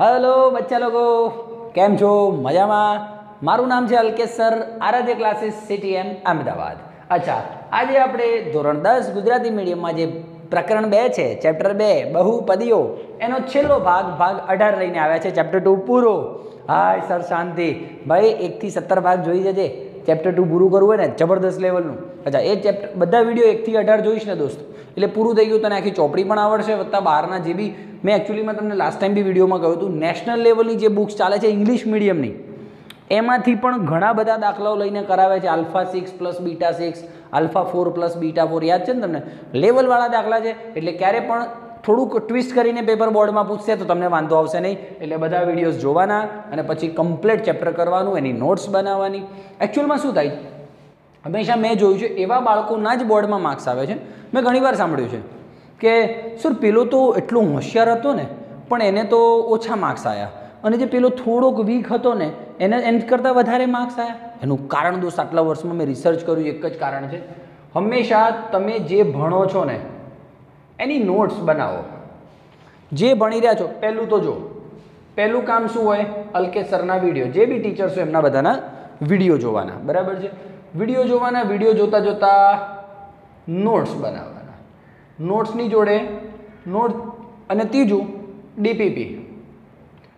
Hello બચ્ચા લોકો, કેમ છો? મજામાં? મારું નામ છે અલ્કેશ સર આરાધ્ય ક્લાસીસ સીટીએમ અમદાવાદ. અચ્છા, આજે આપણે ધોરણ દસ ગુજરાતી મીડિયમમાં જે પ્રકરણ બે છે, ચેપ્ટર બે, બહુપદીઓ, એનો છેલ્લો ભાગ ભાગ અઢાર લઈને આવ્યા છે, ચેપ્ટર ટુ પૂરો. Hi, sir, Shanti. ભાઈ, એકથી સત્તર ભાગ જોઈ જજે. ચેપ્ટર ટુ પૂરું કરવું હોય ને, જબરદસ્ત લેવલનું અચ્છા, એ ચેપ્ટર બધા વીડિયો એકથી અઢાર જોઈશ ને દોસ્ત. એટલે પૂરું થઈ ગયું, તને આખી ચોપડી પણ આવડશે, વત્તા બહારના જે બી, મેં એકચ્યુઅલીમાં તમને લાસ્ટ ટાઈમ બી વિડીયોમાં કહ્યું હતું નેશનલ લેવલની જે બુક્સ ચાલે છે ઇંગ્લિશ મીડિયમની એમાંથી પણ ઘણા બધા દાખલાઓ લઈને કરાવે છે. Alpha six plus beta six alpha four plus beta four યાદ છે ને તમને? લેવલવાળા દાખલા છે, એટલે ક્યારે પણ થોડુંક ટ્વિસ્ટ કરીને પેપર બોર્ડમાં પૂછશે, તો તમને વાંધો આવશે નહીં. એટલે બધા વિડીયોઝ જોવાના, અને પછી કમ્પ્લીટ ચેપ્ટર કરવાનું, એની નોટ્સ બનાવવાની. એકચ્યુઅલમાં શું થાય? હંમેશા મેં જોયું છે, એવા બાળકોના જ બોર્ડમાં માર્ક્સ આવે છે. મેં ઘણીવાર સાંભળ્યું છે કે, સર, પેલો તો એટલો હોશિયાર હતો ને, પણ એને તો ઓછા માર્ક્સ આવ્યા અને જે પેલો થોડોક વીક હતો ને, એને એમ કરતાં વધારે માર્ક્સ આવ્યા એનું કારણ દોસ્ત, આટલા વર્ષમાં મેં રિસર્ચ કર્યું, એક જ કારણ છે. હંમેશા તમે જે ભણો છો ને, એની નોટ્સ બનાવો. જે ભણી રહ્યા છો, પહેલું તો જો, પહેલું કામ શું હોય? અલ્કેશ સરના વીડિયો જે બી ટીચર્સ હોય, એમના બધાના વીડિયો જોવાના. બરાબર છે? વીડિયો જોવાના, વીડિયો જોતા જોતા નોટ્સ બનાવવાના. નોટ્સની જોડે નોટ અને ત્રીજું ડીપીપી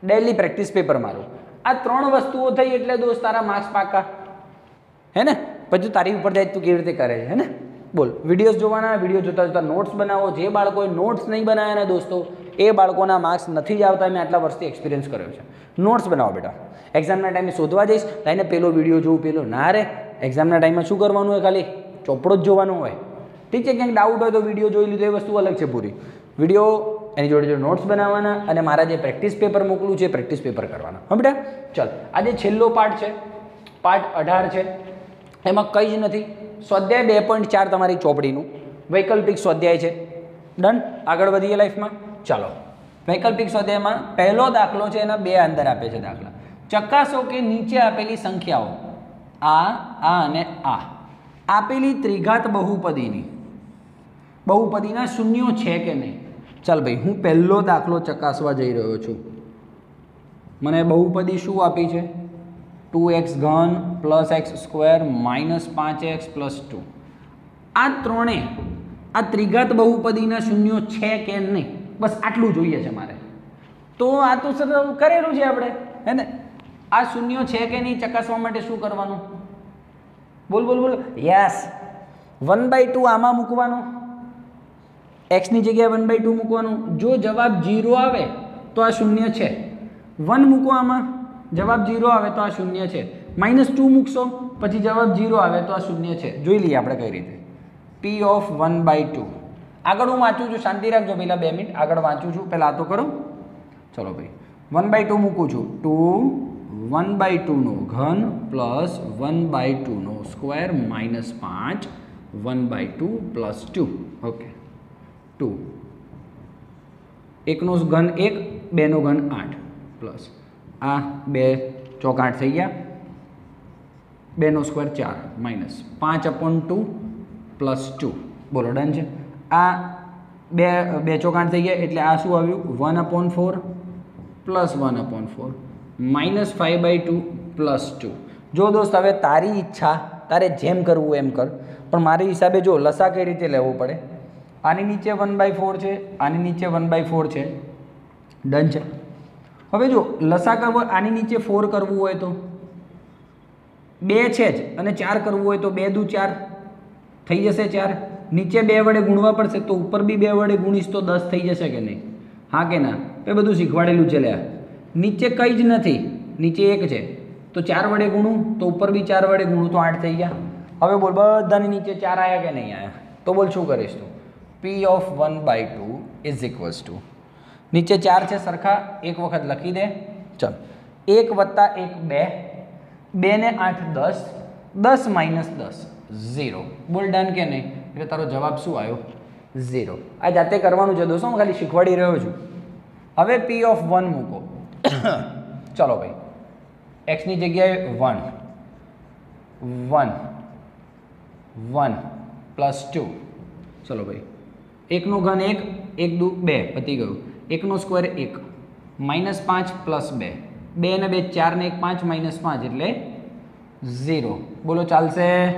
ડેલી પ્રેક્ટિસ પેપર મારું. આ ત્રણ વસ્તુઓ થઈ એટલે દોસ્ત તારા માર્ક્સ પાકા. હે ને? પછી તારી ઉપર જાય તું કેવી રીતે કરે છે? હે ને? બોલ. વિડીયોઝ જોવાના, વીડિયો જોતા જોતા નોટ્સ બનાવો. જે બાળકોએ નોટ્સ નહીં બનાવ્યા ને દોસ્તો, એ બાળકોના માર્ક્સ નથી જ આવતા. મેં આટલા વર્ષથી એક્સપિરિયન્સ કર્યો છે. નોટ્સ બનાવો બેટા. એક્ઝામના ટાઈમે શોધવા જઈશ. લઈને પેલો વીડિયો જોઉં, પેલો ના રે. એક્ઝામના ટાઈમમાં શું કરવાનું હોય ખાલી? ચોપડો જ જોવાનું હોય. ઠીક છે, ક્યાંક ડાઉટ હોય તો વીડિયો જોઈ લીધો, એ વસ્તુ અલગ છે પૂરી. વીડિયો એની જોડે જોડે નોટ્સ બનાવવાના અને મારા જે પ્રેક્ટિસ પેપર મોકલું છે પ્રેક્ટિસ પેપર કરવાના. હા બેટા? ચાલ આજે છેલ્લો પાર્ટ છે પાર્ટ અઢાર છે, એમાં કંઈ જ નથી. સ્વાધ્યાય બે પોઈન્ટ ચાર તમારી ચોપડીનું. વૈકલ્પિક સ્વાધ્યાય છે. ડન આગળ વધીએ લાઈફમાં ચાલો. વૈકલ્પિક સ્વાધ્યાયમાં પહેલો દાખલો છે, એના બે અંદર આપે છે દાખલા. ચકાસો કે નીચે આપેલી સંખ્યાઓ. આ આ અને આ. આપેલી ત્રિઘાત બહુપદીની. બહુપદીના શૂન્યો છે કે નહીં? ચાલ ભાઈ, હું પહેલો દાખલો ચકાસવા જઈ રહ્યો છું. મને બહુપદી શું આપી છે? ટુ એક્સ ઘન પ્લસ એક્સ સ્ક્વેર માઇનસ પાંચ એક્સ પ્લસ ટુ. આ ત્રણે, આ ત્રિઘાત બહુપદીના શૂન્યો છે કે નહીં? બસ આટલું જોઈએ છે મારે. તો આ તો સર, કરેલું છે આપણે, હે ને? આ શૂન્યો છે કે નહીં ચકાસવા માટે શું કરવાનું? બોલ બોલ બોલ. યસ વન બાય ટુ આમાં મૂકવાનો. એક્સની જગ્યાએ વન બાય ટુ મૂકવાનું. જો જવાબ જીરો આવે, તો આ શૂન્ય છે. વન મૂકો આમાં. જવાબ જીરો આવે, તો આ શૂન્ય છે. માઇનસ ટુ મૂકશો, પછી જવાબ જીરો આવે, તો આ શૂન્ય છે. જોઈ લઈએ આપણે કઈ રીતે. P of one by two આગળ હું વાંચું છું. શાંતિ રાખજો પહેલાં બે મિનિટ. આગળ વાંચું છું. પહેલાં આ તો કરો. ચલો ભાઈ. વન બાય ટુ મૂકું છું. ટુ વન બાય ટુનો ઘન પ્લસ વન બાય ટુનો સ્ક્વેર માઇનસ પાંચ one by two plus two okay two એકનો ઘન એક, બેનો ઘન આઠ પ્લસ આ બે ચોક થઈ ગયા. બેનો સ્ક્વેર ચાર માઇનસ પાંચ અપોન ટુ પ્લસ ટુ બોલો ડન છે? આ બે બે ચોક થઈ ગયા, એટલે આ શું આવ્યું? One upon four plus one upon four minus five by two plus two. જો દોસ્ત, હવે તારી ઈચ્છા, તારે જેમ કરવું એમ કર. પણ મારી હિસાબે જો લસા કઈ રીતે લેવો પડે? આની નીચે વન બાય ફોર છે, આની નીચે વન બાય ફોર છે. ડન છે. હવે જો લસા કરવો, આની નીચે ફોર કરવું હોય તો? બે છે જ. અને ચાર કરવું હોય તો બે દુ ચાર. થઈ જશે ચાર. નીચે બે વડે ગુણવા પડશે તો ઉપર બી બે વડે ગુણીશ તો દસ થઈ જશે કે નહીં? હા કે ના? એ બધું શીખવાડેલું છે લ્યા. નીચે કંઈ જ નથી, નીચે એક છે. તો ચાર વડે ગુણું, તો ઉપર બી ચાર વડે ગુણું, તો આઠ થઈ ગયા. હવે બોલ, બધાની નીચે ચાર આવ્યા કે નહીં આવ્યા તો બોલ, શું કરીશ તું? P of one by two is equals to નીચે ચાર છે સરખા, એક વખત લખી દે. ચલ. એક વત્તા એક બે બે ને આઠ દસ દસ માઇનસ દસ, ઝીરો. બોલ, ડન કે નહીં? એટલે તારો જવાબ શું આવ્યો? ઝીરો. આ જાતે કરવાનું છે દોસ્તો, હું ખાલી શીખવાડી રહ્યો છું. હવે પી ઓફ વન મૂકો. ચલો ભાઈ. એક્સની જગ્યાએ one one one plus two ચલો ભાઈ. એકનો ઘન એક એક દુ બે, પતી ગયું. એકનો સ્ક્વેર એક. માઇનસ પાંચ પ્લસ બે. બે ને બે, ચાર ને એક, પાંચ માઇનસ પાંચ એટલે ઝીરો બોલો, ચાલશે?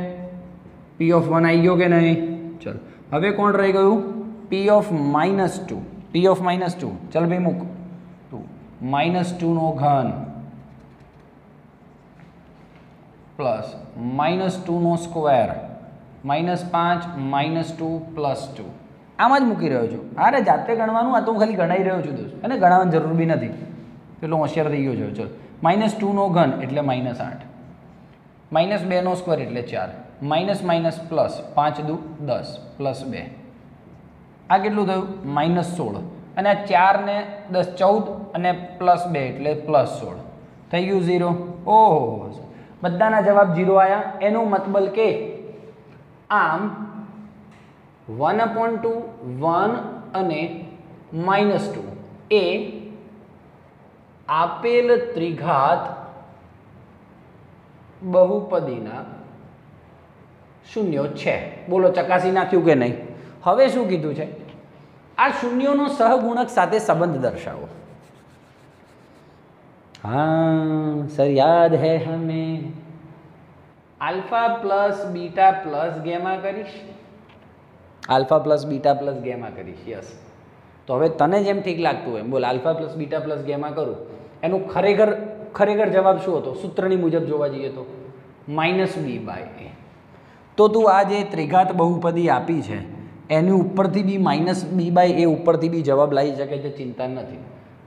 પી ઓફ વન આવી ગયો કે નહીં? ચલો. હવે કોણ રહી ગયું? P of minus two P of minus two ચાલ ભાઈ, મૂક. માઇનસ ટુનો ઘન પ્લસ માઇનસ ટુનો સ્ક્વેર માઇનસ પાંચ માઇનસ ટુ પ્લસ ટુ આમાં જ મૂકી રહ્યો છું. અરે જાતે ગણવાનું, આ તો હું ખાલી ગણાઈ રહ્યો છું દોસ્ત. અને ગણાવવાની જરૂર બી નથી. પેલો હોશિયાર થઈ ગયો છે. ચલો. માઇનસ ટુનો ઘન એટલે માઇનસ આઠ. માઇનસ બેનો સ્ક્વેર એટલે ચાર. માઇનસ માઇનસ પ્લસ પાંચ દુ દસ. પ્લસ બે. આ કેટલું થયું? માઇનસ સોળ. અને આ ચાર ને દસ ચૌદ અને પ્લસ બે એટલે પ્લસ સોળ. થઈ ગયું ઝીરો? ઓહો, બધાના જવાબ ઝીરો આવ્યા એનું મતલબ કે આમ વન અપોન ટુ, વન અને માઇનસ ટુ એ આપેલ ત્રિઘાત બહુપદીના શૂન્યો છે. બોલો, ચકાસી નાખ્યું કે નહીં? હવે શું કીધું છે? આ શૂન્યોનો સહગુણક સાથે સંબંધ દર્શાવો. હા, સર, યાદ હે હમે. Alpha plus beta plus gamma કરીશ? Alpha plus beta plus gamma કરીશ, યસ. તો હવે તને જેમ ઠીક લાગતું હોય બોલ, alpha plus beta plus gamma કરું. એનું ખરેખર ખરેખર જવાબ શું હતો? સૂત્રની મુજબ જોવા જઈએ તો માઇનસ બી બાય તો તું આ જે ત્રિઘાત બહુપદી આપી છે. એની ઉપરથી બી માઇનસ બી બાય એ ઉપરથી બી જવાબ લાવી શકે છે, ચિંતા નથી.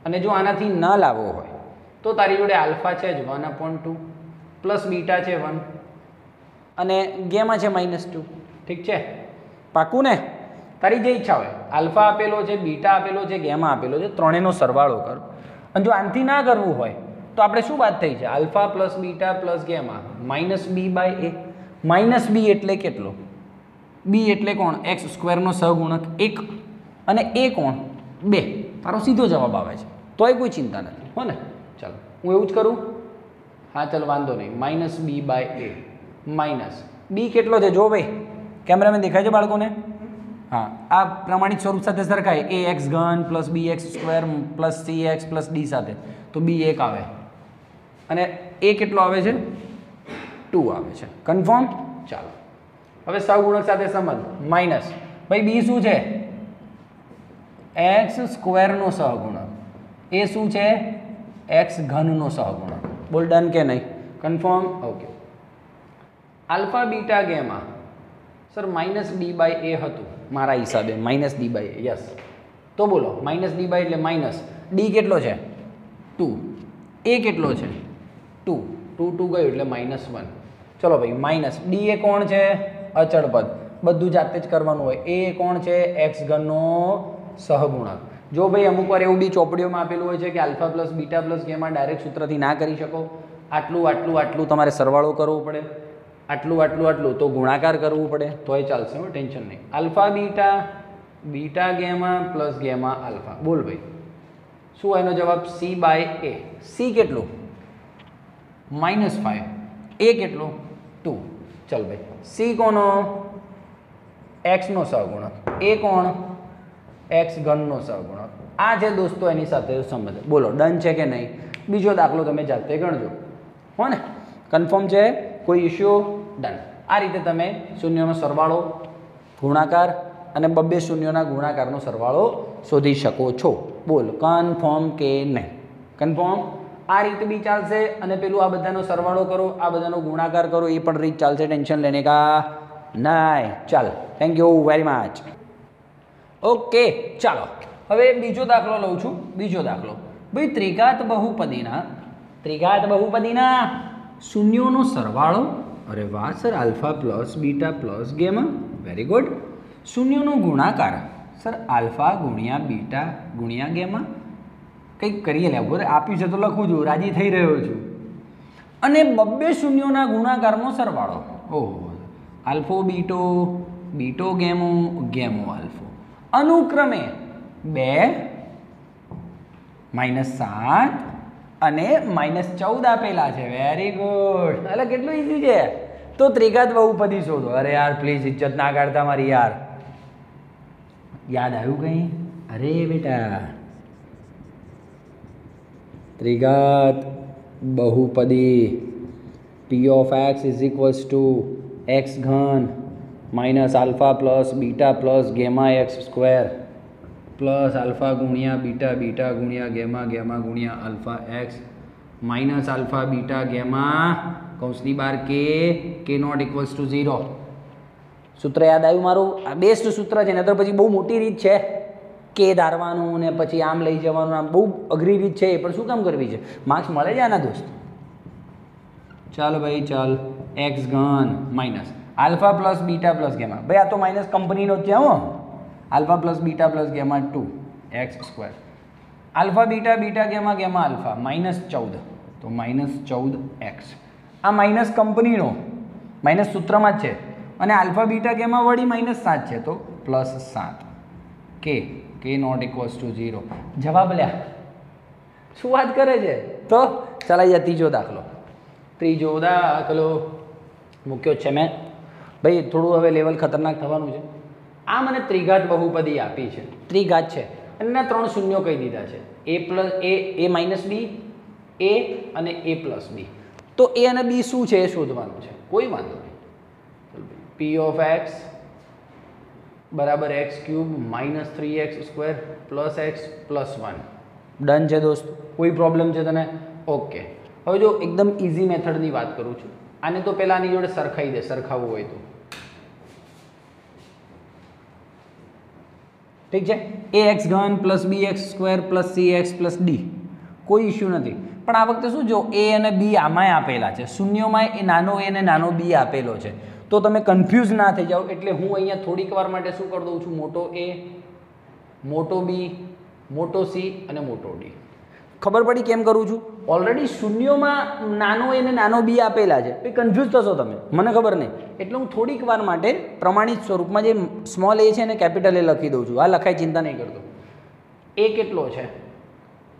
અને જો આનાથી ન લાવવો હોય, તો તારી જોડે આલ્ફા છે જ one upon two plus beta છે વન. અને ગેમાં છે માઇનસ ટુ. ઠીક છે? પાકું ને? તારી જે ઈચ્છા હોય, આલ્ફા આપેલો છે, બીટા આપેલો છે, ગેમા આપેલો છે, ત્રણેયનો સરવાળો કર. અને જો આનાથી ના કરવું હોય, તો આપણે શું વાત થઈ છે? Alpha plus beta plus gamma, minus b by a. Minus b એટલે કેટલો? બી એટલે કોણ? એક્સ સ્ક્વેરનો સહગુણક એક અને એ કોણ? બે. તારો સીધો જવાબ આવે છે. તોય કોઈ ચિંતા નથી. હો ને? ચાલો. હું એવું જ કરું? હા, ચાલો, વાંધો નહીં. Minus b by a. Minus. B કેટલો છે? જો ભાઈ. કેમેરામેન દેખાય છે બાળકોને? હા. આ પ્રમાણિત સ્વરૂપ સાથે સરખાય. એ એક્સ ઘન plus b x square plus c x plus d સાથે. તો બી એક આવે. અને એ કેટલો આવે છે? ટુ આવે છે. કન્ફર્મ? ચાલો. હવે સહગુણક સાથે સંબંધ. માઇનસ. ભાઈ બી શું છે? એક્સ સ્ક્વેરનો સહગુણક. એ શું છે? એક્સ ઘનનો સહગુણક. બોલ ડન કે નહીં? Confirm? Okay. Alpha beta gamma. Sir minus d by a હતું. મારા હિસાબે. Minus d by a. Yes. તો બોલો. માઇનસ ડી બાય એટલે માઇનસ. ડી કેટલો છે? ટુ. એ કેટલો છે? ટુ. ટુ ટુ ગયું એટલે માઇનસ વન. ચલો ભાઈ માઇનસ. ડી એ કોણ છે? અચળ પદ બધું જાતે જ કરવાનું હોય. એ કોણ છે? એક્સ ઘનનો સહગુણક. જો ભાઈ અમુક વાર એવું બી ચોપડીઓમાં આપેલું હોય છે કે alpha plus beta plus gamma direct સૂત્રથી ના કરી શકો. આટલું આટલું આટલું તમારે સરવાળો કરવો પડે. આટલું આટલું આટલું તો ગુણાકાર કરવું પડે. તોય ચાલશે હો, ટેન્શન નહીં. Alpha beta beta gamma plus gamma alpha. બોલ ભાઈ. શું એનો જવાબ? સી બાય એ સી કેટલું? માઇનસ ફાઇવ એ કેટલું? ટુ ચલ ભાઈ. સી કોનો એક્સનો સહગુણક. એ કોણ એક્સ ઘનનો સહગુણક. આ છે દોસ્તો એની સાથે સંબંધ. બોલો ડન છે કે નહીં? બીજો દાખલો તમે જાતે ગણજો. હો ને? કન્ફર્મ છે? કોઈ ઇશ્યુ ડન આ રીતે તમે શૂન્યનો સરવાળો, ગુણાકાર અને બબ્બે શૂન્યોના ગુણાકારનો સરવાળો શોધી શકો છો. બોલ કન્ફર્મ કે નહીં? કન્ફર્મ આ રીત બી ચાલશે અને પેલું આ બધાનો સરવાળો કરો, આ બધાનો ગુણાકાર કરો, એ પણ રીત ચાલશે. ટેન્શન લેને કા નાય. ચાલ. Thank you very much okay ચાલો. હવે બીજો દાખલો લઉં છું. બીજો દાખલો. ભાઈ ત્રિઘાત બહુપદીના ત્રિઘાત બહુપદીના શૂન્યોનો સરવાળો, અરે વાહ, sir, alpha plus beta plus gamma? Very good શૂન્યોનો ગુણાકાર, સર, આલ્ફા ગુણ્યા બીટા ગુણ્યા ગેમા? કંઈક કરીએ લે બરાબર આપ્યું છે તો લખું છું, રાજી થઈ રહ્યો છું. અને બબ્બે શૂન્યોના ગુણાકારનો સરવાળો. ઓહો, આલ્ફો, બીટો બીટો ગેમો ગેમો આલ્ફો. અનુક્રમે બે, માઇનસ સાત અને માઇનસ ચૌદ આપેલા છે. Very good. એટલે કેટલું ઇઝી છે? તો ત્રિઘાત બહુપદી શોધો. અરે યાર, પ્લીઝ, ઇજ્જત ના કાઢતા મારી યાર. યાદ આવ્યું કંઈ? અરે બેટા ત્રિઘાત બહુપદી. P of x is equals to x ઘન minus alpha plus beta plus gamma x square plus alpha ગુણ્યા બીટા બીટા ગુણ્યા ગેમા ગેમા ગુણ્યા alpha x minus alpha beta gamma કૌંસની બાર કે કે નોટ ઇક્વલ્સ ટુ ઝીરો સૂત્ર યાદ આવ્યું મારું? આ બેસ્ટ સૂત્ર છે, નહીતર પછી બહુ મોટી રીત છે. કે ધારવાનું ને પછી આમ લઈ જવાનું, આમ બહુ અઘરી રીત છે એ, પણ શું કામ કરવી છે? માર્ક્સ મળે છે આના દોસ્ત? ચાલ ભાઈ, ચાલ. એક્સ ઘન minus alpha plus beta plus gamma ભાઈ, આ તો માઇનસ કંપનીનો જ છે, હો. Alpha plus beta plus gamma two x square alpha beta beta gamma gamma alpha minus ચૌદ. તો માઇનસ ચૌદ એક્સ આ માઇનસ કંપનીનો માઇનસ સૂત્રમાં જ છે. અને આલ્ફા બીટા ગેમા વળી માઇનસ સાત છે, તો પ્લસ સાત. કે કે નોટ ઇક્વલ્સ ટુ ઝીરો. જવાબ લ્યા. શું વાત કરે છે? તો ચલાઈ જા ત્રીજો દાખલો. ત્રીજો દાખલો મૂક્યો છે મેં. ભાઈ, થોડું હવે લેવલ ખતરનાક થવાનું છે. આ મને ત્રિઘાત બહુપદી આપી છે. ત્રિઘાત છે. અને ત્રણ શૂન્યો કહી દીધા છે. એ પ્લસ એ એ માઇનસ બી એ અને એ પ્લસ બી તો એ અને બી શું છે એ શોધવાનું છે? કોઈ વાંધો નહીં. પી ઓફ એક્સ બરાબર x cube minus three x square plus x plus one done છે દોસ્ત. કોઈ પ્રોબ્લેમ છે તને? ઓકે હવે જો એકદમ ઇઝી મેથડની વાત કરું છું. આને તો પહેલાં આની જોડે સરખાઈ દે, સરખાવવું હોય તો. ઠીક છે? એ એક્સ ઘન plus b x square plus c x plus d કોઈ ઇશ્યુ નથી. પણ આ વખતે શું જો એ અને બી આમાંય આપેલા છે. શૂન્યોમાં એ નાનો એ અને નાનો બી આપેલો છે. તો તમે કન્ફ્યુઝ ના થઈ જાઓ. એટલે હું અહીંયા થોડીક વાર માટે શું કરી દઉં છું? મોટો એ મોટો બી મોટો સી અને મોટો ડી ખબર પડી કેમ કરું છું? ઓલરેડી શૂન્યોમાં નાનો એને નાનો બી આપેલા છે. એ કન્ફ્યુઝ થશો તમે. મને ખબર નહીં. એટલે હું થોડીક વાર માટે પ્રમાણિત સ્વરૂપમાં જે સ્મોલ એ છે ને કેપિટલ એ લખી દઉં છું. આ લખાય ચિંતા નહીં કરતો. એ કેટલો છે?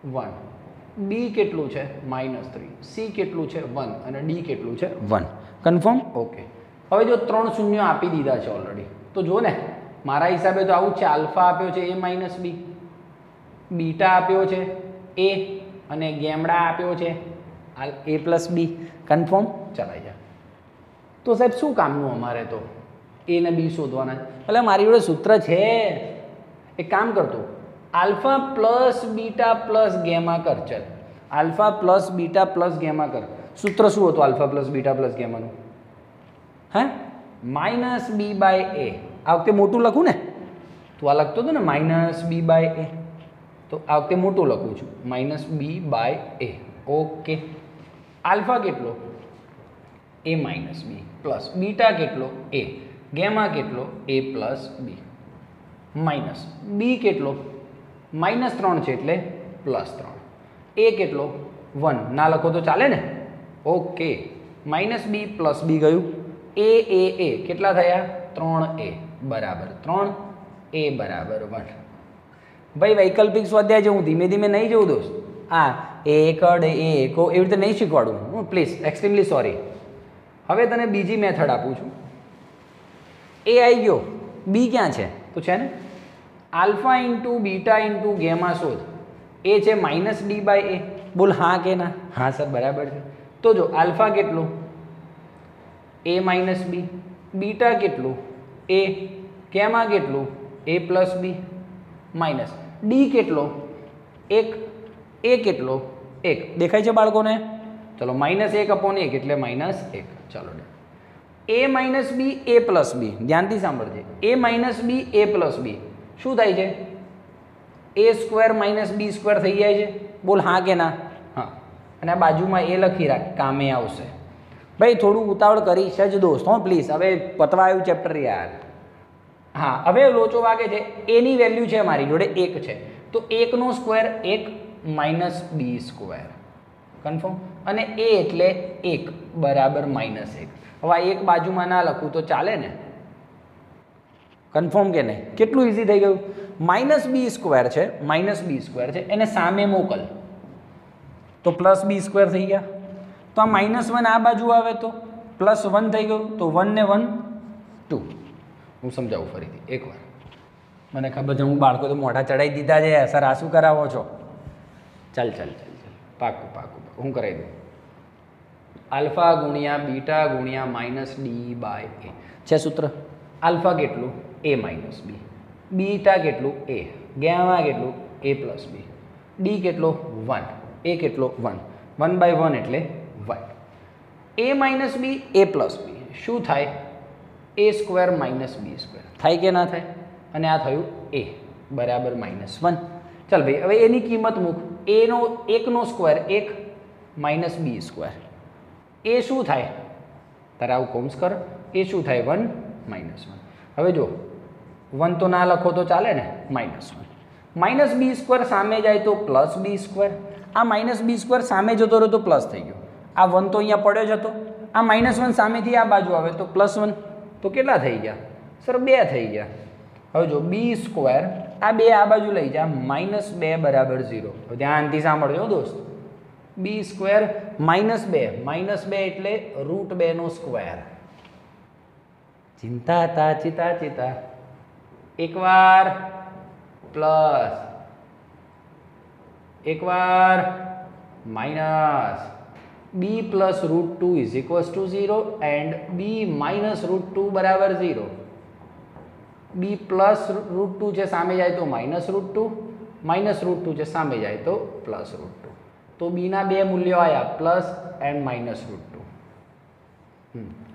વન બી કેટલું છે? માઇનસ થ્રી સી કેટલું છે? વન અને ડી કેટલું છે? વન કન્ફર્મ ઓકે હવે જો ત્રણ શૂન્યો આપી દીધા છે ઓલરેડી તો જો ને, મારા હિસાબે તો આવું છે, આલ્ફા આપ્યો છે, એ માઇનસ બી બીટા આપ્યો છે, એ અને ગેમડા આપ્યો છે એ પ્લસ બી કન્ફર્મ ચલાઈ જાય તો સાહેબ, શું કામનું અમારે તો? એ ને બી શોધવાના એટલે મારી જોડે સૂત્ર છે. એક કામ કરતો alpha plus beta plus gamma કર, ચલ. Alpha plus beta plus gamma કર. સૂત્ર શું હતું આલ્ફા પ્લસ બીટા પ્લસ ગેમાનું? હે? માઇનસ બી બાય એ આ વખતે મોટું લખું ને? તું આ લખતો હતો ને માઇનસ બી બાય એ તો આ વખતે મોટું લખું છું. Minus b by a okay alpha કેટલો? એ માઇનસ બી પ્લસ બીટા કેટલો? એ ગેમા કેટલો? એ પ્લસ બી માઇનસ બી કેટલો? માઇનસ ત્રણ છે એટલે પ્લસ ત્રણ. એ કેટલો? વન ના લખો તો ચાલે ને? Okay minus b plus b ગયું. એ એ એ. કેટલા થયા? ત્રણ, એ. બરાબર. ત્રણ, એ બરાબર. વન. ભાઈ, વૈકલ્પિક સ્વાધ્યાય છે હું ધીમે ધીમે નહીં જઉં દોસ્ત. એ એકડ એકો એવી રીતે નહીં શીખવાડું. હું પ્લીઝ એક્સ્ટ્રીમલી સોરી હવે તને બીજી મેથડ આપું છું. એ આવી ગયો. બી ક્યાં છે? તો છે ને? Alpha into beta into gamma શોધ. એ છે માઇનસ ડી બાય એ બોલ, હા કે ના? હા, સર, બરાબર છે. તો જો, આલ્ફા કેટલું? એ માઇનસ બી બીટા કેટલું? એ કેમાં કેટલું? A plus b minus d કેટલો? એક. એ કેટલો? એક. દેખાય છે બાળકોને? ચલો માઇનસ એક અપોન એક એટલે માઇનસ એક. ચાલો એ માઇનસ બી એ પ્લસ બી ધ્યાનથી સાંભળજે. એ minus b a plus b શું થાય છે? A square minus b square થઈ જાય છે? બોલ, હા કે ના? હા. અને બાજુમાં એ લખી રાખ, કામે આવશે. ભાઈ, થોડું ઉતાવળ કરી જ દોસ્ત, હો પ્લીઝ હવે પતવા ચેપ્ટર યાર. હા, હવે લોચો વાગે છે. એની વેલ્યુ છે મારી જોડે એક છે. તો એકનો સ્ક્વેર એક માઇનસ બી સ્ક્વેર કન્ફર્મ અને એ એટલે એક બરાબર માઇનસ એક. હવે એક બાજુમાં ના લખું તો ચાલે ને? કન્ફર્મ કે નહીં? કેટલું ઇઝી થઈ ગયું? માઇનસ બી સ્ક્વેર છે માઇનસ બી સ્ક્વેર છે. એને સામે મોકલ. તો પ્લસ બી સ્ક્વેર થઈ ગયા. તો આ માઇનસ વન આ બાજુ આવે તો? પ્લસ વન થઈ ગયું? તો વન ને વન ટુ હું સમજાવું ફરીથી. એકવાર મને ખબર છે હું બાળકો તો મોઢા ચડાવી દીધા છે. સર આ શું કરાવો છો? ચાલ ચાલ ચાલ ચાલ. પાકું પાકું. હું કરાવી દઉં. આલ્ફા ગુણ્યા બીટા ગુણ્યા માઇનસ ડી બાય એ છે સૂત્ર? આલ્ફા કેટલું? એ માઇનસ બી બીટા કેટલું? એ ગેમા કેટલું? એ પ્લસ બી ડી કેટલો? વન એ કેટલો? વન વન બાય વન એટલે one a minus b a plus b શું થાય? A square minus b square થાય કે ના થાય? અને આ થયું એ બરાબર માઇનસ વન ચાલ ભાઈ હવે એની કિંમત મૂક. એનો એકનો સ્ક્વેર એક માઇનસ બી સ્ક્વેર એ શું થાય? તારે આવું કૌંસ કર. એ શું થાય? વન માઇનસ વન હવે જો વન તો ના લખો તો ચાલે ને? Minus one minus b square સામે જાય તો પ્લસ બી સ્ક્વેર આ માઇનસ બી સ્ક્વેર સામે જતો રહ્યો તો પ્લસ થઈ ગયો. આ વન તો અહીંયા પડ્યો જ હતો. આ માઇનસ વન સામેથી આ બાજુ આવે તો પ્લસ વન તો કેટલા થઈ ગયા? સર, બે થઈ ગયા. હવે જો બી સ્ક્વેર આ બે આ બાજુ લઈ જા માઇનસ બે બરાબર ઝીરો ધ્યાનથી સાંભળજો દોસ્ત. બી સ્ક્વેર માઇનસ બે. માઇનસ બે એટલે રૂટ બેનો સ્ક્વેર ચિંતા તા ચિતા ચિતા. એકવાર પ્લસ એકવાર minus b plus root two is equals to zero and b minus root two બરાબર zero b plus root two છે સામે જાય તો minus root two minus root two છે સામે જાય તો પ્લસ રૂટ ટુ તો બીના બે મૂલ્યો આવ્યા plus and minus root two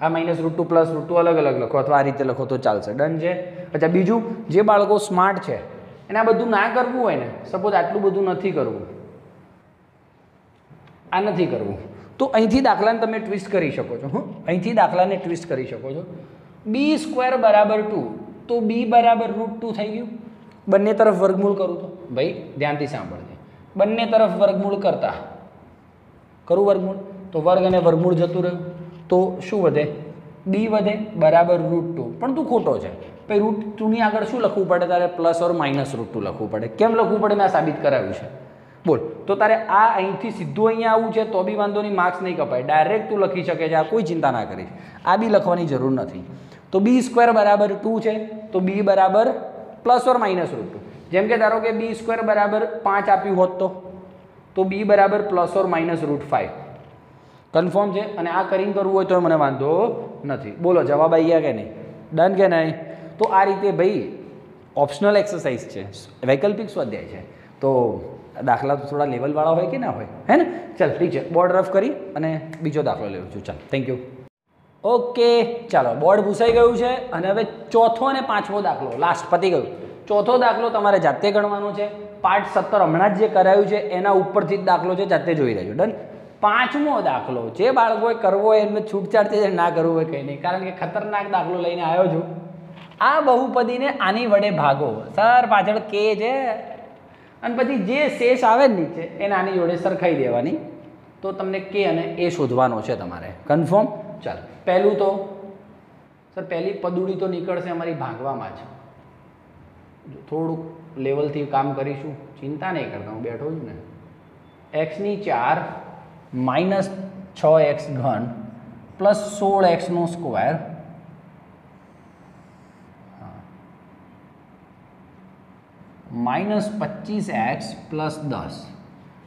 આ minus root two plus root two અલગ અલગ લખો, અથવા આ રીતે લખો તો ચાલશે. ડન છે? અચ્છા, બીજું, જે બાળકો સ્માર્ટ છે, એને આ બધું ના કરવું હોય ને સપોઝ આટલું બધું નથી કરવું. આ નથી કરવું. તો અહીંથી દાખલાને તમે ટ્વિસ્ટ કરી શકો છો, હં. અહીંથી દાખલાને ટ્વિસ્ટ કરી શકો છો. બી સ્ક્વેર બરાબર ટુ તો બી બરાબર રૂટ ટુ થઈ ગયું. બંને તરફ વર્ગમૂળ કરું તો. ભાઈ, ધ્યાનથી સાંભળજે. બંને તરફ વર્ગમૂળ કરતા. કરું વર્ગમૂળ? તો વર્ગ અને વર્ગમૂળ જતું રહ્યું. તો શું વધે? બી વધે, બરાબર રૂટ ટુ પણ તું ખોટો છે. પછી રૂટ ટુની આગળ શું લખવું પડે? તારે plus or minus root two લખવું પડે. કેમ લખવું પડે? મેં સાબિત કરાવ્યું છે. બોલ. તો તારે આ અહીંથી સીધું અહીંયા આવવું છે, તો બી વાંધો નહીં માર્ક્સ નહીં કપાય. ડાયરેક્ટ તું લખી શકે છે, આ કોઈ ચિંતા ના કરીશ. આ બી લખવાની જરૂર નથી. તો બી સ્ક્વેર બરાબર ટુ છે, તો બી બરાબર plus or minus root two જેમ કે ધારો કે બી સ્ક્વેર બરાબર પાંચ આપ્યું હોત તો? તો બી બરાબર plus or minus root five confirm છે? અને આ કરીને કરવું હોય તો મને વાંધો નથી. બોલો, જવાબ આવી ગયા કે નહીં? ડન કે નહીં? તો આ રીતે ભાઈ ઓપ્શનલ એક્સરસાઇઝ છે. વૈકલ્પિક સ્વાધ્યાય છે. તો દાખલા તો થોડા લેવલવાળા હોય કે ના હોય? હે ને? ચાલ, ઠીક છે. બોર્ડ રફ કરી અને બીજો દાખલો લેવું છું. ચાલ થેન્ક યુ ઓકે, ચાલો, બોર્ડ ભૂસાઈ ગયું છે અને હવે ચોથો અને પાંચમો દાખલો લાસ્ટ પતી ગયું. ચોથો દાખલો તમારે જાતે ગણવાનો છે. પાર્ટ સત્તર હમણાં જ જે કરાયું છે, એના ઉપરથી જ દાખલો છે, જાતે જોઈ રહ્યો ડન પાંચમો દાખલો, જે બાળકોએ કરવો હોય એમને છૂટછાટ છે, ના કરવું હોય કંઈ નહીં. કારણ કે ખતરનાક દાખલો લઈને આવ્યો છું. આ બહુપદીને આની વડે ભાગો. સર, પાછળ કે છે. અને પછી જે શેષ આવે જ નીચે, એને આની જોડે સરખાઈ દેવાની. તો તમને કે અને એ શોધવાનો છે તમારે. કન્ફર્મ ચાલો. પહેલું તો, સર, પહેલી પદુડી તો નીકળશે અમારી ભાગવામાં જ. થોડુંક લેવલથી કામ કરીશું. ચિંતા નહીં કરતા, હું બેઠો છું ને. એક્સની ચાર માઇનસ છ એક્સ ઘન પ્લસ સોળ એક્સનો સ્ક્વેર માઇનસ પચીસ એક્સ પ્લસ દસ.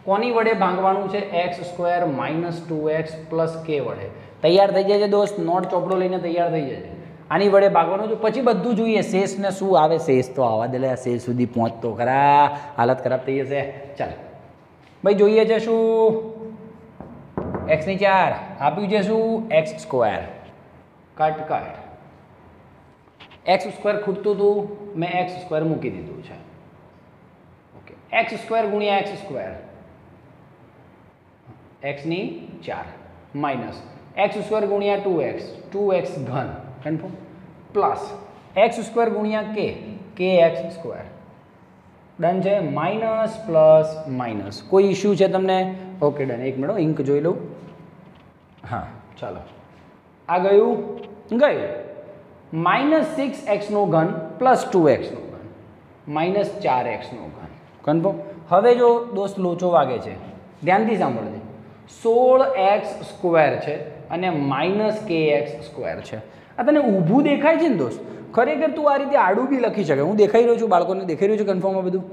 કોની વડે ભાંગવાનું છે? X square minus two x plus k વડે. તૈયાર થઈ છે દોસ્ત. નોટ ચોપડો લઈને તૈયાર થઈ છે. આની વડે ભાગવાનું છે. પછી બધું જોઈએ. શેષને શું આવે? શેષ તો આવવા દે આ શેષ સુધી પહોંચતો ખરા. હાલત ખરાબ થઈ જશે. ચાલ. ભાઈ, જોઈએ છે શું? એક્સની ચાર. આપ્યું છે શું? X square. Cut cut. X square ખૂટતું હતું. મેં એક્સ સ્ક્વેર મૂકી દીધું છે. એક્સ સ્ક્વેર ગુણ્યા એક્સ સ્ક્વેર એક્સની ચાર. માઇનસ એક્સ સ્ક્વેર ગુણ્યા ટુ એક્સ ટુ એક્સ ઘન. કન્ફર્મ પ્લસ એક્સ સ્ક્વેર ગુણ્યા k k x square done છે? માઇનસ પ્લસ માઇનસ કોઈ ઇશ્યુ છે તમને? ઓકે ડન એક મિનિટ ઇંક જોઈ લઉં. હા, ચાલો. આ ગયું? ગયું. માઇનસ સિક્સ એક્સનો ઘન પ્લસ ટુ એક્સનો ઘન. માઇનસ ચાર એક્સનો ઘન. કન્ફર્મ હવે જો દોસ્ત લોચો વાગે છે, ધ્યાનથી સાંભળજે સોળ એક્સ સ્ક્વેર છે અને માઇનસ કે એક્સ સ્ક્વેર છે. આ તને ઊભું દેખાય છે ને દોસ્ત? ખરેખર તું આ રીતે આડું બી લખી શકે. હું દેખાઈ રહ્યો છું, બાળકોને દેખાઈ રહ્યું છે કન્ફર્મ આ બધું?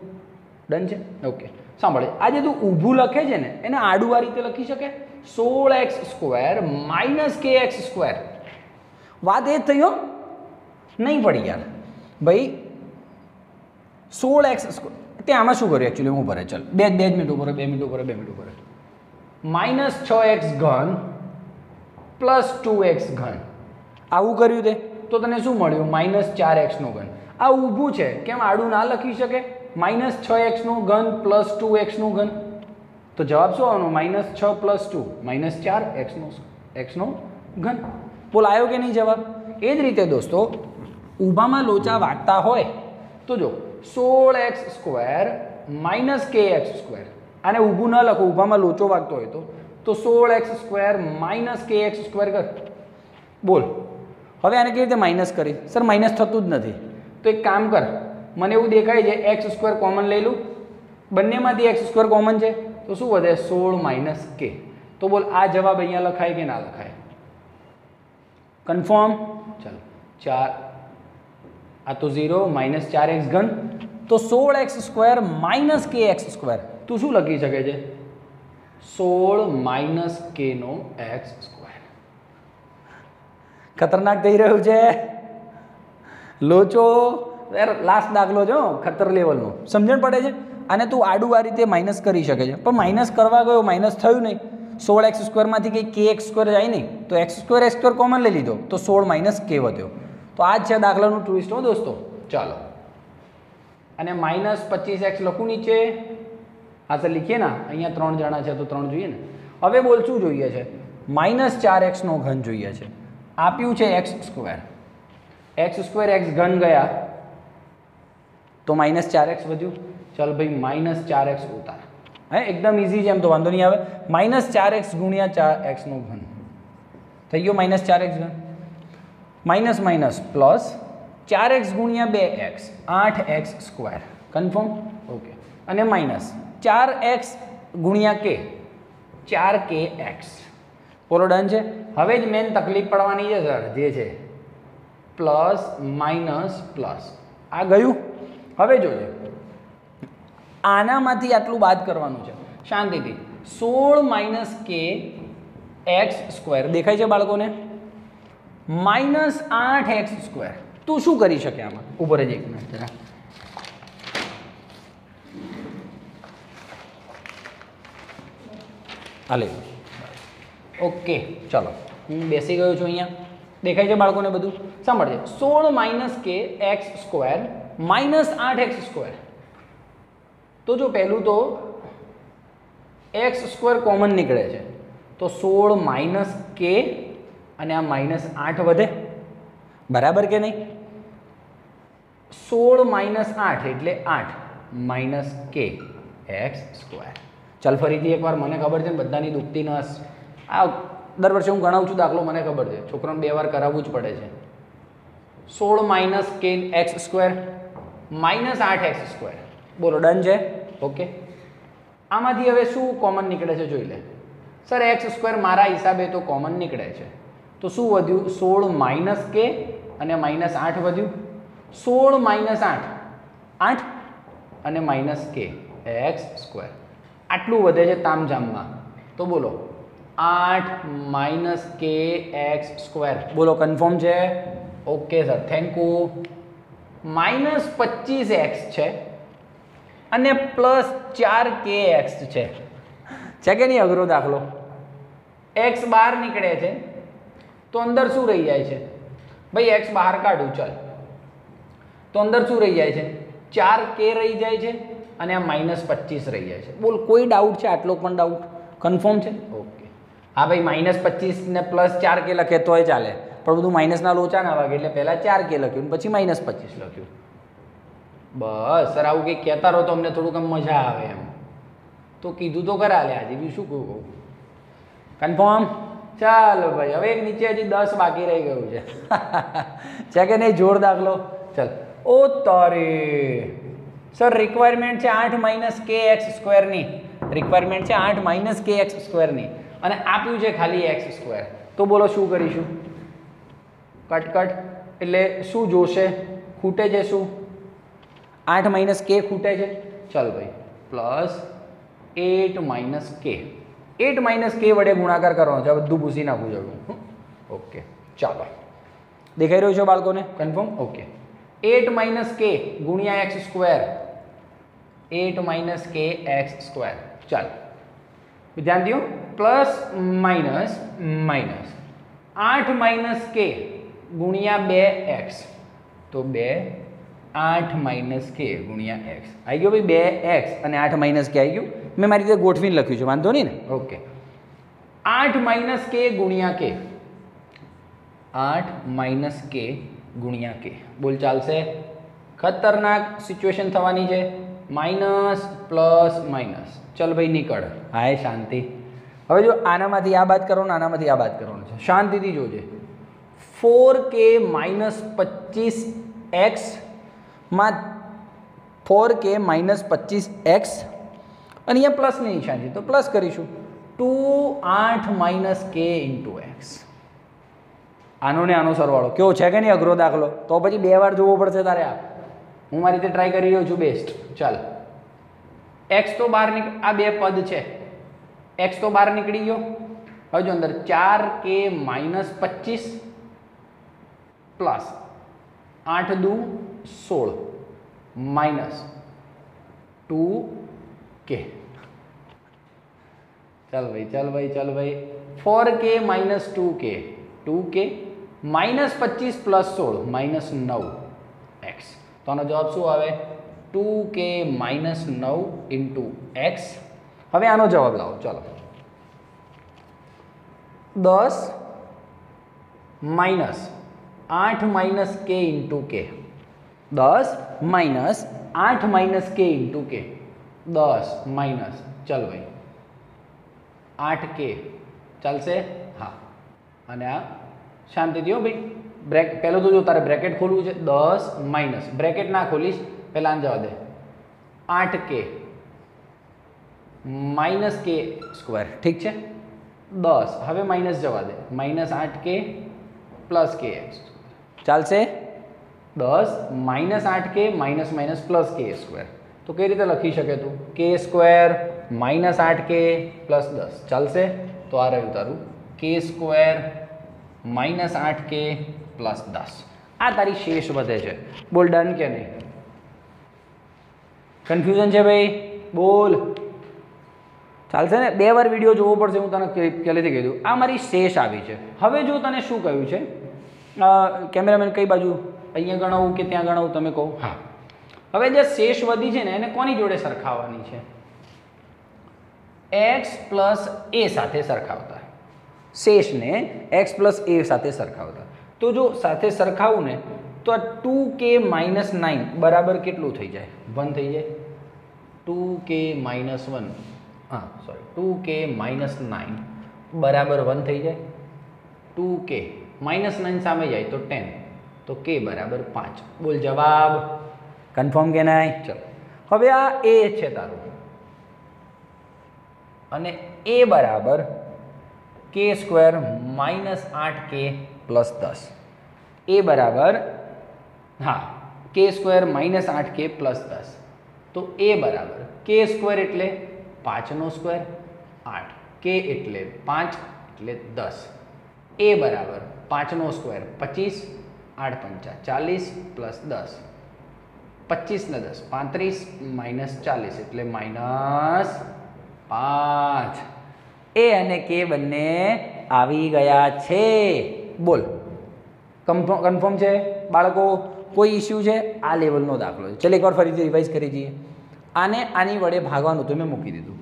ડન છે? ઓકે સાંભળે. આ જે તું ઊભું લખે છે ને, એને આડું આ રીતે લખી શકે? સોળ x square minus k x square. વાત એ જ થઈ હો. નહીં પડી યાર. ભાઈ, સોળ એક્સ સ્ક્વેર. તે આમાં શું કર્યું? એકચ્યુઅલી હું ભરે, ચાલ. બે બે જ મિનિટ ઉપર બે મિનિટ ઉપર બે મિનિટ ઉપર માઇનસ છ એક્સ ઘન પ્લસ ટુ એક્સ ઘન. આવું કર્યું તે? તો તને શું મળ્યું? માઇનસ ચાર એક્સનો ઘન. આ ઊભું છે. કેમ આડું ના લખી શકે? માઇનસ છ એક્સનું ઘન પ્લસ ટુ એક્સનું ઘન. તો જવાબ શું આવવાનો? માઇનસ છ પ્લસ ટુ માઇનસ ચાર એક્સનો એક્સનો ઘન. બોલ કે નહીં જવાબ? એ જ રીતે દોસ્તો ઊભામાં લોચા વાગતા હોય. તો જો સોળ x square minus k x square. આને ઊભું ન લખો, ઊભામાં લોચો વાગતો હોય તો. સોળ x square minus k x square કર. બોલ. હવે આને કેવી રીતે માઇનસ કરી? સર, માઇનસ થતું જ નથી. તો એક કામ કર. મને એવું દેખાય છે, એક્સ સ્ક્વેર કોમન લઈ લઉં બંનેમાંથી એક્સ સ્ક્વેર કોમન છે. તો શું વધે? સોળ માઇનસ કે. તો બોલ, આ જવાબ અહીંયા લખાય કે ના લખાય? કન્ફર્મ? ચાલો. ચાર. આ તો ઝીરો, માઇનસ ચાર એક્સ ઘન. તો સોળ x square minus k x square? તું શું લખી શકે છે? સોળ માઇનસ કેનો એક્સ સ્ક્વેર. ખતરનાક થઈ રહ્યું છે. લોચો યાર લાસ્ટ દાખલો હો, ખતર લેવલનો સમજણ પડે છે? અને તું આડું આ રીતે માઇનસ કરી શકે છે. પણ માઇનસ કરવા ગયો માઇનસ થયું નહીં. સોળ એક્સ સ્ક્વેરમાંથી કંઈ કે એક્સ સ્ક્વેર જાય નહીં. તો x square x square common લઈ લીધો. તો સોળ માઇનસ કે વધ્યો. તો આ જ છે દાખલાનું ટ્વિસ્ટ હો દોસ્તો. ચાલો. અને માઇનસ પચીસ એક્સ લખું નીચે. હા, સર, લખીએ ને? અહીંયા ત્રણ જણા છે, તો ત્રણ જોઈએ ને? હવે બોલ, શું જોઈએ છે? માઇનસ ચાર એક્સનો ઘન જોઈએ છે. આપ્યું છે x square. X square x ઘન ગયા. તો માઇનસ ચાર એક્સ વધ્યું. ચાલ ભાઈ, માઇનસ ચાર એક્સ ઉતાર. હે, એકદમ ઇઝી છે, એમ તો વાંધો નહીં આવે. માઇનસ ચાર એક્સ ગુણ્યા ચાર એક્સનો ઘન. થઈ ગયો માઇનસ ચાર એક્સ ઘન. માઇનસ માઇનસ પ્લસ ચાર એક્સ ગુણ્યા બે એક્સ, આઠ એક્સ સ્ક્વેર. કન્ફર્મ ઓકે અને માઇનસ ચાર એક્સ ગુણ્યા કે. ચાર કે એક્સ. પૂરો ડન છે? હવે જ મેન તકલીફ પડવાની છે સર જે છે. પ્લસ માઇનસ પ્લસ આ ગયું? હવે જોજો. આનામાંથી આટલું બાદ કરવાનું છે. શાંતિથી. સોળ માઇનસ કે એક્સ સ્ક્વેર દેખાય છે બાળકોને? માઇનસ આઠ એક્સ સ્ક્વેર તું શું કરી શકે આમાં? ઉપર જ એક મિનિટ જરા. હાલે ઓકે, ચાલો. હું બેસી ગયો છું અહીંયા. દેખાય છે બાળકોને બધું? સાંભળજે. સોળ minus k x square minus આઠ એક્સ સ્ક્વેર તો જો પહેલું તો એક્સ સ્ક્વેર કોમન નીકળે છે. તો સોળ માઇનસ કે અને આ માઇનસ આઠ વધે. બરાબર કે નહીં? સોળ માઇનસ આઠ એટલે આઠ માઇનસ કે એક્સ સ્ક્વેર. ચાલ ફરીથી એકવાર મને ખબર છે ને બધાની દુખતી નસ. આ દર વર્ષે હું ગણાવું છું દાખલો, મને ખબર છે. છોકરાને બે વાર કરાવવું જ પડે છે. સોળ minus k x square minus આઠ એક્સ સ્ક્વેર. બોલો, ડન છે? ઓકે. આમાંથી હવે શું કોમન નીકળે છે જોઈ લે. સર, એક્સ સ્ક્વેર મારા હિસાબે તો કોમન નીકળે છે. તો શું વધ્યું? સોળ માઇનસ કે અને માઇનસ આઠ વધ્યું? સોળ માઇનસ આઠ. આઠ અને માઇનસ કે, એક્સ સ્ક્વેર. આટલું વધે છે તામઝામમાં. તો બોલો, આઠ માઇનસ કે, એક્સ સ્ક્વેર. બોલો, કન્ફર્મ છે? Okay sir, thank you. Minus પચીસ એક્સ છે અને પ્લસ ચાર કે એક્સ છે. છે કે નહીં અઘરો દાખલો? એક્સ બહાર નીકળે છે. તો અંદર શું રહી જાય છે? ભાઈ, એક્સ બહાર કાઢું, ચાલ. તો અંદર શું રહી જાય છે? ચાર કે રહી જાય છે અને આ માઇનસ પચીસ રહી જાય છે. બોલ, કોઈ ડાઉટ છે? આટલો પણ ડાઉટ કન્ફર્મ છે? ઓકે હા ભાઈ માઇનસ પચીસ ને પ્લસ ચાર કે લખે તોય ચાલે. પણ બધું માઇનસના લોચા ના વાગે એટલે પહેલાં ચાર કે લખ્યું પછી માઇનસ પચીસ લખ્યું. બસ, સર, આવું કંઈક કહેતા રહો તો અમને થોડુંક આમ મજા આવે એમ. તો કીધું તો ખરા લે આજે બી શું કહું કન્ફર્મ ચાલો ભાઈ, હવે એક નીચે હજી દસ બાકી રહી ગયું છે. છે કે નહીં? જોર દાખલો. ચાલ. ઓ તારે. સર રિક્વાયરમેન્ટ છે આઠ માઇનસ કે એક્સ સ્ક્વેરની રિક્વાયરમેન્ટ છે આઠ માઇનસ કે એક્સ સ્ક્વેરની અને આપ્યું છે ખાલી એક્સ સ્ક્વેર તો બોલો શું કરીશું? Cut cut. એટલે શું જોશે? ખૂટે છે શું? આઠ માઇનસ કે ખૂટે છે? ચાલો ભાઈ. Plus eight minus k eight minus k વડે ગુણાકાર કરવાનો છે. બધું ભૂસી નાખું જરૂર ઓકે ચાલો. દેખાઈ રહ્યું છે બાળકોને? Confirm okay at minus k ગુણ્યા x square. Eight minus k x square. ચાલો. દો. Plus minus minus. આઠ માઇનસ કે ગુણ્યા બે એક્સ. તો બે આઠ માઇનસ કે ગુણ્યા એક્સ. આવી ગયો ભાઈ બે એક્સ અને આઠ માઇનસ કે આવી ગયું? મેં મારી રીતે ગોઠવીને લખ્યું છે, વાંધો નહીં ને? ઓકે. આઠ માઇનસ કે ગુણ્યા કે. આઠ માઇનસ કે ગુણ્યા કે. બોલ, ચાલશે? ખતરનાક સિચ્યુએશન થવાની છે. માઇનસ પ્લસ માઇનસ ચલ ભાઈ, નીકળ. હાય, શાંતિ. હવે જો આનામાંથી આ વાત કરો આનામાંથી આ વાત કરવાનું છે. શાંતિથી જોજે. ફોર કે માઇનસ પચીસ એક્સમાં ફોર કે માઇનસ પચીસ એક્સ અને અહીંયા પ્લસની છે. તો પ્લસ કરીશું. ટુ આઠ માઇનસ કે ઇન્ટુ એક્સ આનો ને આનો સરવાળો. કેવો છે કે નહીં અઘરો દાખલો? તો પછી બે વાર જોવો પડશે તારે આ. હું મારી રીતે ટ્રાય કરી રહ્યો છું બેસ્ટ ચાલ. એક્સ તો બહાર નીકળ આ બે પદ છે. એક્સ તો બહાર નીકળી ગયો. હવે જો અંદર ચાર કે માઇનસ પચીસ પ્લસ આઠ દુ સોળ. માઇનસ ટુ કે. ચાલ ભાઈ ચાલ ભાઈ ચાલ ભાઈ. Four k minus two k. Two k minus પચીસ પ્લસ સોળ, માઇનસ નવ એક્સ. તો આનો જવાબ શું આવે? ટુ કે માઇનસ નવ ઇન્ટુ એક્સ. હવે આનો જવાબ લાવો, ચાલો. દસ માઇનસ આઠ માઇનસ કે ઇન્ટુ કે. દસ માઇનસ આઠ માઇનસ કે ઇન્ટુ કે. દસ માઇનસ. ચાલ ભાઈ. આઠ કે. ચાલશે? હા. અને આ શાંતિથી હો ભાઈ. બ્રેક પહેલું તો જો તારે બ્રેકેટ ખોલવું છે, દસ માઇનસ બ્રેકેટ ના ખોલીશ પહેલાં જવા દે. આઠ કે માઇનસ કે સ્ક્વેર ઠીક છે? દસ. હવે માઇનસ જવા દે. માઇનસ આઠ કે પ્લસ કે ચાલશે? દસ. માઇનસ આઠ k minus minus plus k square તો કઈ રીતે લખી શકે તું? કે સ્ક્વેર માઇનસ આઠ કે પ્લસ દસ. ચાલશે? તો આ રહ્યું તારું. કે સ્ક્વેર માઇનસ આઠ કે પ્લસ દસ. આ તારી શેષ વધે છે. બોલ ડન કે નહીં? કન્ફ્યુઝન છે ભાઈ? બોલ. ચાલશે ને? બે વાર વીડિયો જોવો પડશે હું તને પહેલેથી કહી દઉં. આ મારી શેષ આવી છે. હવે જો તને શું કહ્યું છે કેમેરામેન કઈ બાજુ? અહીંયા ગણાવું કે ત્યાં ગણાવું તમે કહો? હા. હવે જે શેષ વધી છે ને એને કોની જોડે સરખાવવાની છે? એક્સ પ્લસ એ સાથે સરખાવતા. શેષને એક્સ પ્લસ એ સાથે સરખાવતા. તો જો સાથે સરખાવું ને તો આ ટુ કે માઇનસ નાઇન બરાબર કેટલું થઈ જાય? વન થઈ જાય. Two k minus one. હા sorry two k minus nine બરાબર વન થઈ જાય. ટુ કે માઇનસ નાઇન સામે જાય તો ટેન. તો કે બરાબર પાંચ. બોલ જવાબ. કન્ફર્મ કે નહીં? ચલો. હવે આ એ છે તારું. અને એ બરાબર કે સ્ક્વેર માઇનસ આઠ કે પ્લસ દસ એ બરાબર હા કે સ્ક્વેર માઇનસ આઠ કે પ્લસ દસ તો એ બરાબર કે સ્ક્વેર એટલે પાંચનો સ્ક્વેર આઠ કે એટલે પાંચ એટલે દસ એ બરાબર પાંચનો સ્ક્વેર પચીસ આઠ પંચા ચાલીસ પ્લસ દસ પચીસ ને દસ પાંત્રીસ માઇનસ ચાલીસ એટલે માઇનસ પાંચ એ અને કે બંને આવી ગયા છે. બોલ. કન્ફર્મ કન્ફર્મ છે? બાળકો, કોઈ ઇસ્યુ છે? આ લેવલનો દાખલો છે. ચાલો એકવાર ફરીથી રિવાઇઝ કરી જઈએ. આને આની વડે ભાગવાનું તો મેં મૂકી દીધું.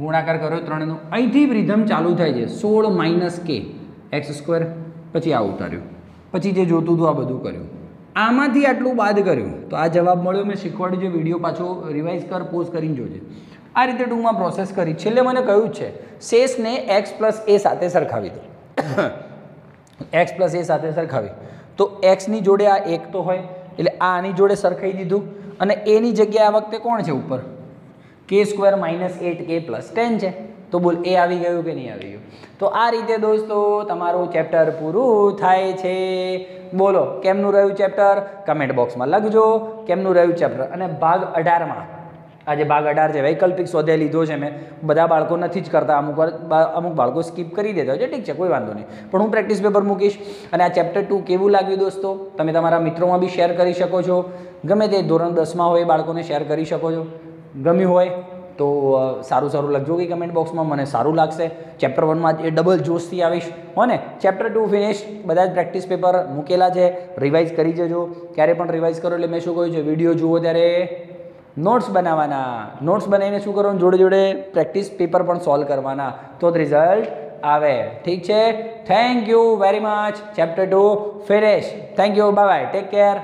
ગુણાકાર કર્યો ત્રણનો. અહીંથી રિધમ ચાલુ થાય છે. સોળ માઇનસ કે એક્સ સ્ક્વેર પછી આ ઉતાર્યું. પછી જે જોતું હતું આ બધું કર્યું. આમાંથી આટલું બાદ કર્યું. તો આ જવાબ મળ્યો. મેં શીખવાડ્યું છે. વીડિયો પાછો રિવાઇઝ કર પોઝ કરીને જોજે. આ રીતે ટૂંકમાં પ્રોસેસ કરી. છેલ્લે મને કહ્યું છે શેષને એક્સ પ્લસ એ સાથે સરખાવી દો. એક્સ પ્લસ એ સાથે સરખાવી. તો એક્સની જોડે આ એક તો હોય, એટલે આ આની જોડે સરખાઈ દીધું. અને એની જગ્યાએ આ વખતે કોણ છે ઉપર? K square minus eight k plus ten છે. તો બોલ એ આવી ગયું કે નહીં આવી ગયું? તો આ રીતે દોસ્તો તમારું ચેપ્ટર પૂરું થાય છે. બોલો, કેમનું રહ્યું ચેપ્ટર કમેન્ટ બોક્સમાં લખજો. કેમનું રહ્યું ચેપ્ટર અને ભાગ અઢારમાં આ જે ભાગ અઢાર છે, વૈકલ્પિક સ્વાધ્યાય લીધો છે મેં. બધા બાળકો નથી જ કરતા. અમુક અમુક બાળકો સ્કીપ કરી દેતા હોય છે, ઠીક છે, કોઈ વાંધો નહીં. પણ હું પ્રેક્ટિસ પેપર મૂકીશ અને આ ચેપ્ટર ટુ કેવું લાગ્યું દોસ્તો? તમે તમારા મિત્રોમાં બી શેર કરી શકો છો. ગમે તે ધોરણ દસમાં હોય એ બાળકોને શેર કરી શકો છો. ગમ્યું હોય તો સારું સારું લખજો કે કમેન્ટ બોક્સમાં મને સારું લાગશે. ચેપ્ટર વનમાં એ ડબલ જોશથી આવીશ. હો ને? ચેપ્ટર ટુ ફિનિશ બધા જ પ્રેક્ટિસ પેપર મૂકેલા છે. રિવાઇઝ કરી જજો. ક્યારે પણ રિવાઇઝ કરો એટલે મેં શું કહ્યું છે? વીડિયો જુઓ ત્યારે. નોટ્સ બનાવવાના નોટ્સ બનાવીને શું કરવાનું? જોડે જોડે પ્રેક્ટિસ પેપર પણ સોલ્વ કરવાના. તો રિઝલ્ટ આવે. ઠીક છે? Thank you very much chapter two finish thank you bye bye take care